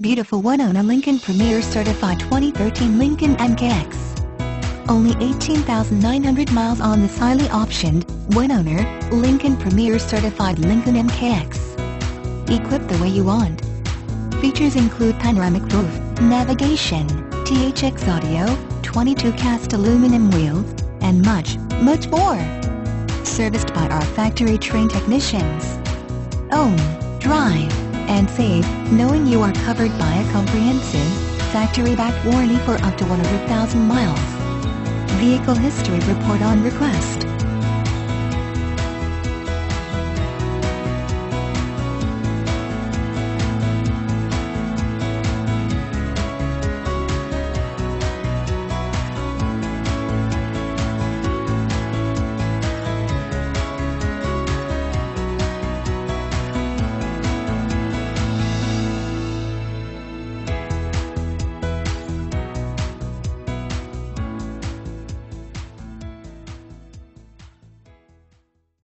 Beautiful one-owner Lincoln Premier Certified 2013 Lincoln MKX. Only 18,900 miles on this highly optioned, one-owner, Lincoln Premier Certified Lincoln MKX. Equipped the way you want. Features include panoramic roof, navigation, THX audio, 22 cast aluminum wheels, and much, much more. Serviced by our factory-trained technicians. Own, drive, and save, knowing you are covered by a comprehensive, factory-backed warranty for up to 100,000 miles. Vehicle history report on request.